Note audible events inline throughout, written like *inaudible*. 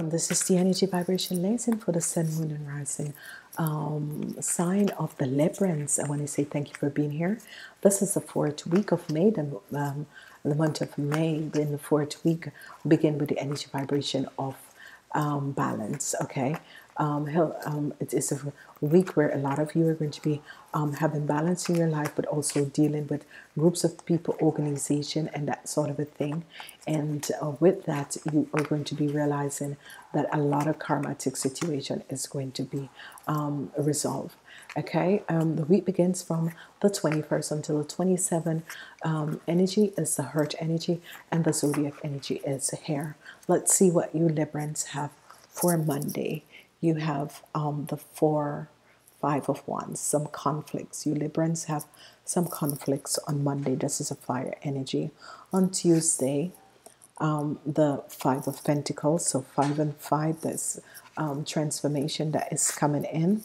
this is the energy vibration lesson for the sun, moon, and rising um, sign of the Librans. I want to say thank you for being here. This is the fourth week of May, the, um, the month of May. In the fourth week, begin with the energy vibration of um, balance. Okay, um, um, it is a week where a lot of you are going to be um, having balance in your life, but also dealing with groups of people, organization, and that sort of a thing. And uh, with that, you are going to be realizing that a lot of karmatic situation is going to be um, resolved. Okay, um, the week begins from the 21st until the 27th. Um, energy is the hurt energy, and the zodiac energy is hair. Let's see what you Librans have for Monday you have um, the four, five of wands, some conflicts. You Librans have some conflicts on Monday. This is a fire energy. On Tuesday, um, the five of pentacles. So five and five, there's um, transformation that is coming in.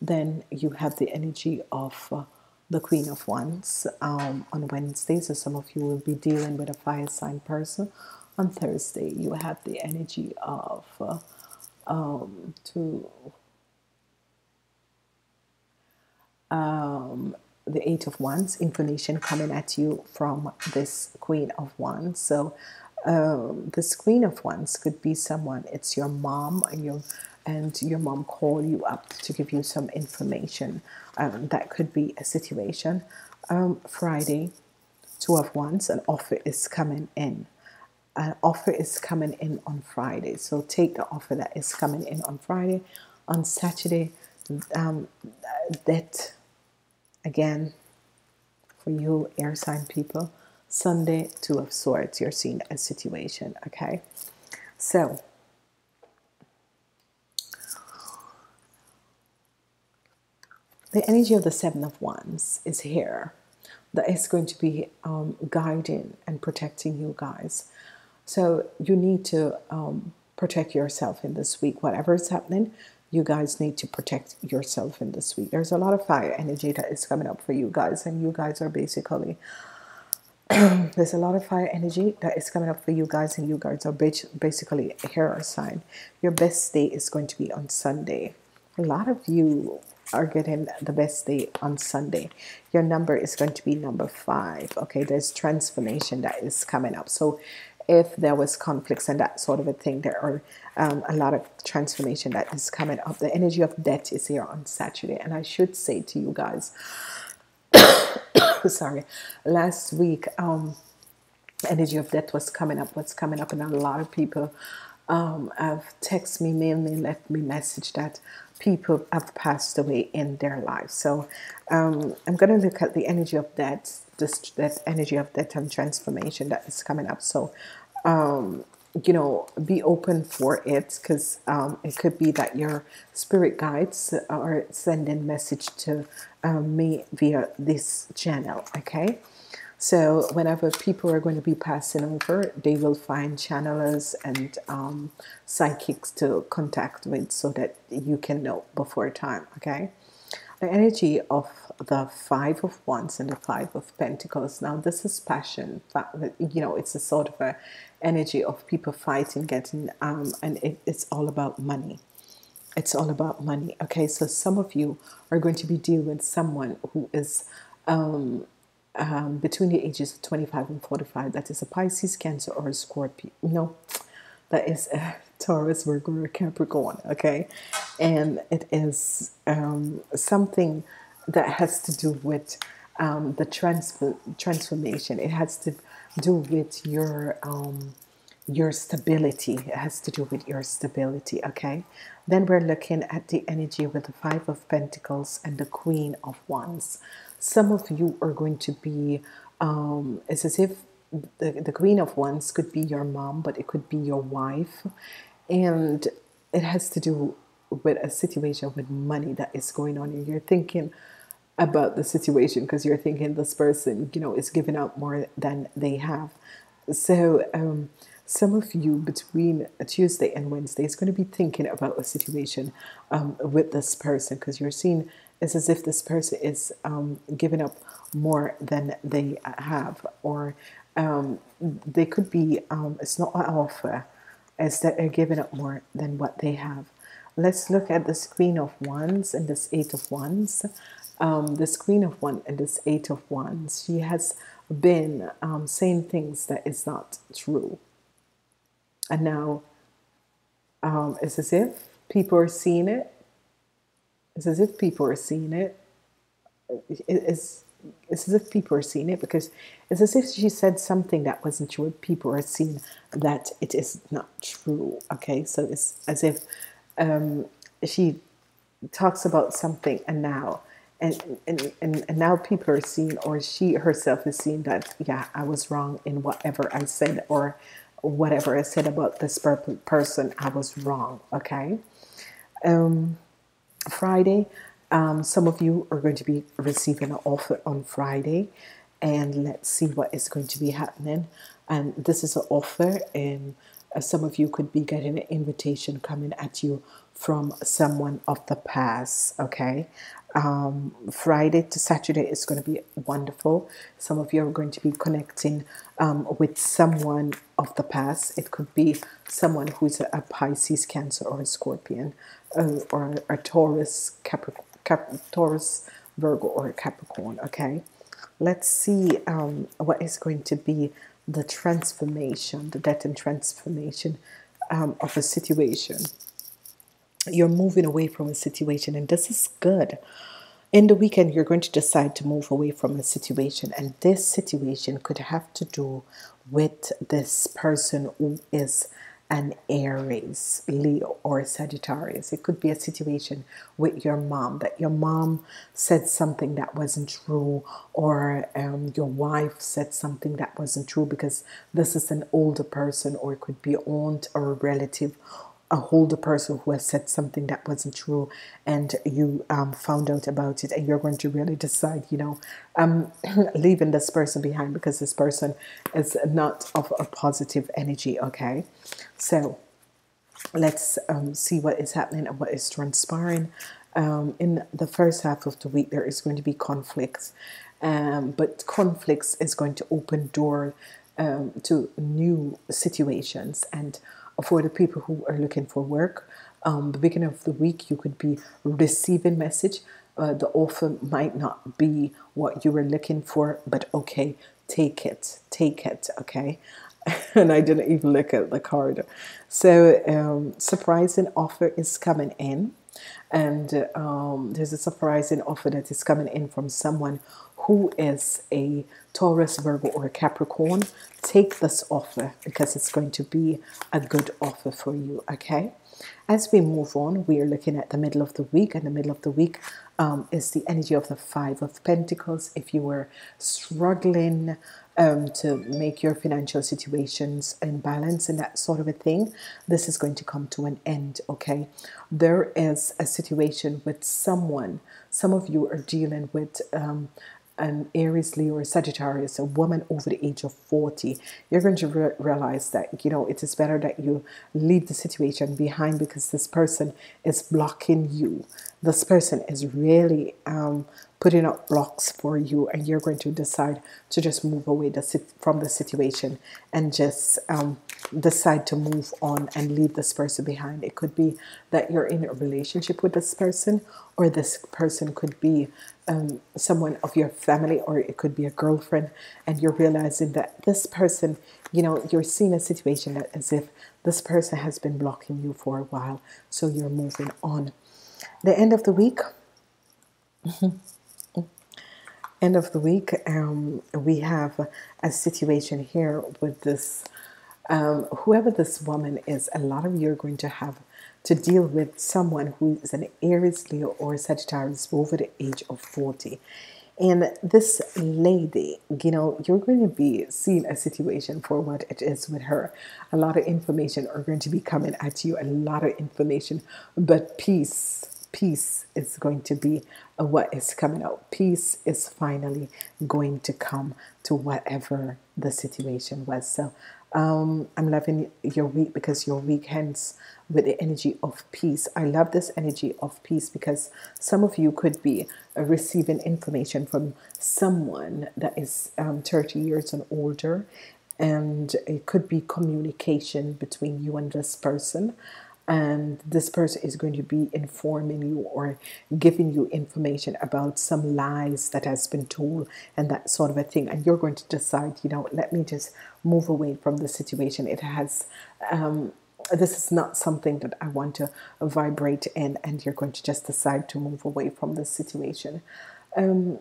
Then you have the energy of uh, the Queen of Wands um, on Wednesday. So some of you will be dealing with a fire sign person. On Thursday, you have the energy of uh, um, to um, the Eight of Wands, information coming at you from this Queen of Wands. So um, this Queen of Wands could be someone, it's your mom and your and your mom call you up to give you some information. Um, that could be a situation. Um, Friday, Two of Wands, an offer is coming in an offer is coming in on Friday. So take the offer that is coming in on Friday. On Saturday, um, that again for you air sign people. Sunday, Two of Swords, you're seeing a situation. Okay, so the energy of the Seven of Wands is here. That is going to be um, guiding and protecting you guys. So you need to um, protect yourself in this week. Whatever is happening, you guys need to protect yourself in this week. There's a lot of fire energy that is coming up for you guys, and you guys are basically *clears throat* there's a lot of fire energy that is coming up for you guys, and you guys are basically a hero sign. Your best day is going to be on Sunday. A lot of you are getting the best day on Sunday. Your number is going to be number five. Okay, there's transformation that is coming up. So if there was conflicts and that sort of a thing there are um, a lot of transformation that is coming up. The energy of death is here on Saturday. And I should say to you guys *coughs* sorry last week um, energy of death was coming up what's coming up and a lot of people um, have text me mail me left me message that people have passed away in their lives. So um, I'm going to look at the energy of death this that energy of death and transformation that is coming up. So um, you know, be open for it because um, it could be that your spirit guides are sending message to um, me via this channel. Okay, so whenever people are going to be passing over, they will find channelers and um, psychics to contact with so that you can know before time. Okay, the energy of the five of wands and the five of pentacles. Now this is passion you know it's a sort of a energy of people fighting getting um and it, it's all about money. It's all about money okay? So some of you are going to be dealing with someone who is um, um, between the ages of 25 and 45 that is a Pisces cancer or a Scorpio. No that is a *laughs* Taurus Virgo or Capricorn okay? And it is um, something that has to do with um, the transfer transformation. It has to do with your um, your stability. It has to do with your stability. Okay. Then we're looking at the energy with the Five of Pentacles and the Queen of Wands. Some of you are going to be. Um, it's as if the, the Queen of Wands could be your mom, but it could be your wife, and it has to do with a situation with money that is going on, and you're thinking about the situation because you're thinking this person, you know, is giving out more than they have. So, um, some of you between Tuesday and Wednesday is going to be thinking about a situation um, with this person because you're seeing it's as if this person is um, giving up more than they have, or um, they could be, um, it's not an offer, is that they're giving up more than what they have. Let's look at this Queen of Wands and this Eight of Wands. Um, this Queen of Wands and this Eight of Wands, she has been um, saying things that is not true. And now um, it's as if people are seeing it. It's as if people are seeing it. It's, it's as if people are seeing it because it's as if she said something that wasn't true. People are seeing that it is not true. Okay, so it's as if um, she talks about something and now and, and, and, and now people are seeing or she herself is seeing that yeah i was wrong in whatever i said or whatever i said about this person i was wrong okay? Um, friday um, some of you are going to be receiving an offer on friday and let's see what is going to be happening. And this is an offer and some of you could be getting an invitation coming at you from someone of the past okay um, Friday to Saturday is going to be wonderful. Some of you are going to be connecting um, with someone of the past. It could be someone who's a Pisces, Cancer, or a Scorpion, uh, or a Taurus, Capricorn, Cap- Taurus, Virgo, or a Capricorn. Okay, let's see um, what is going to be the transformation, the death and transformation um, of a situation. You're moving away from a situation, and this is good. In the weekend, you're going to decide to move away from a situation, and this situation could have to do with this person who is an Aries, Leo, or Sagittarius. It could be a situation with your mom that your mom said something that wasn't true, or um, your wife said something that wasn't true because this is an older person, or it could be aunt or a relative a older person who has said something that wasn't true and you um, found out about it and you're going to really decide you know i'm *clears throat* leaving this person behind because this person is not of a positive energy okay? So let's um, see what is happening and what is transpiring. Um, in the first half of the week there is going to be conflicts um, but conflicts is going to open door um, to new situations and for the people who are looking for work. Um, the beginning of the week, you could be receiving message. Uh, the offer might not be what you were looking for, but okay, take it, take it, okay. *laughs* and I didn't even look at the card. So, um, surprising offer is coming in, and um, there's a surprising offer that is coming in from someone who is a Taurus, Virgo, or Capricorn, take this offer because it's going to be a good offer for you. Okay. As we move on, we are looking at the middle of the week, and the middle of the week um, is the energy of the Five of Pentacles. If you were struggling um, to make your financial situations in balance and that sort of a thing, this is going to come to an end. Okay, there is a situation with someone. Some of you are dealing with um, an Aries, Leo, or Sagittarius, a woman over the age of 40, you're going to re- realize that, you know, it is better that you leave the situation behind because this person is blocking you. This person is really um, putting up blocks for you, and you're going to decide to just move away the, from the situation and just um, decide to move on and leave this person behind. It could be that you're in a relationship with this person, or this person could be um, someone of your family, or it could be a girlfriend, and you're realizing that this person, you know, you're seeing a situation as if this person has been blocking you for a while, so you're moving on. The end of the week. *laughs* end of the week, um, we have a situation here with this. Um, whoever this woman is, a lot of you are going to have to deal with someone who is an Aries, Leo, or Sagittarius over the age of 40. And this lady, you know, you're going to be seeing a situation for what it is with her. A lot of information are going to be coming at you, a lot of information, but peace, peace is going to be what is coming out. Peace is finally going to come to whatever the situation was. So um, I'm loving your week because your weekends with the energy of peace. I love this energy of peace because some of you could be uh, receiving information from someone that is um, 30 years and older and it could be communication between you and this person and this person is going to be informing you or giving you information about some lies that has been told and that sort of a thing. And you're going to decide you know let me just move away from the situation. It has um, this is not something that I want to vibrate in and you're going to just decide to move away from the situation. Um,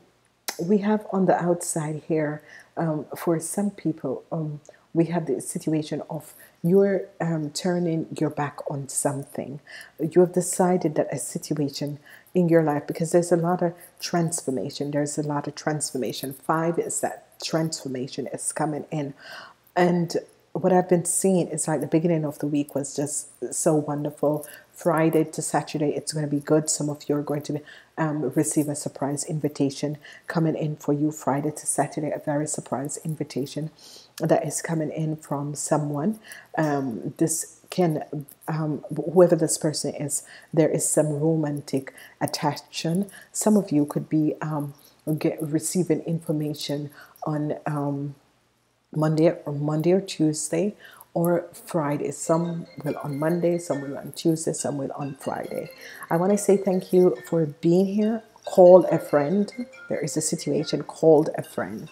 we have on the outside here um, for some people um, we have the situation of you're um, turning your back on something. You have decided that a situation in your life, because there's a lot of transformation, there's a lot of transformation. Five is that transformation is coming in. And what I've been seeing is like the beginning of the week was just so wonderful. Friday to Saturday, it's going to be good. Some of you are going to um, receive a surprise invitation coming in for you Friday to Saturday, a very surprise invitation that is coming in from someone. Um, this can, um, whoever this person is, there is some romantic attraction. Some of you could be um, get, receiving information on um, Monday or Monday or Tuesday or Friday. Some will on Monday, some will on Tuesday, some will on Friday. I want to say thank you for being here. Call a friend. There is a situation called a friend.